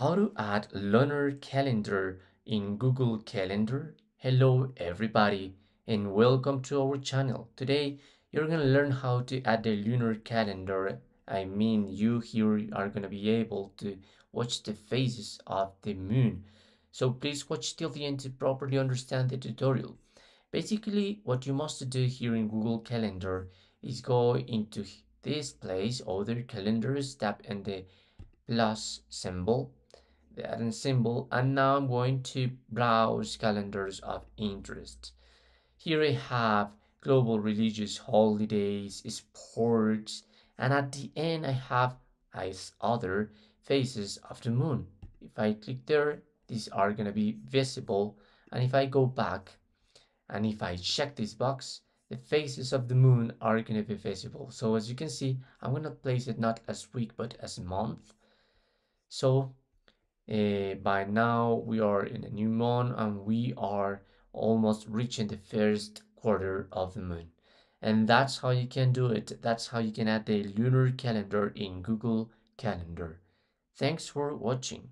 how to add lunar calendar in Google Calendar. Hello everybody and welcome to our channel. Today you're going to learn how to add the lunar calendar. I mean you here are going to be able to watch the phases of the moon. So please watch till the end to properly understand the tutorial. Basically what you must do here in Google Calendar is go into this place, other calendars, tap in the plus symbol add symbol and now I'm going to browse calendars of interest. Here I have global religious holidays, sports, and at the end I have as other phases of the moon. If I click there, these are gonna be visible. And if I go back and if I check this box, the phases of the moon are gonna be visible. So as you can see, I'm gonna place it not as week, but as month. So uh, by now we are in a new moon and we are almost reaching the first quarter of the moon. And that's how you can do it. That's how you can add the lunar calendar in google calendar. Thanks for watching